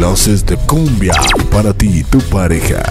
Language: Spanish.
clases de cumbia para ti y tu pareja.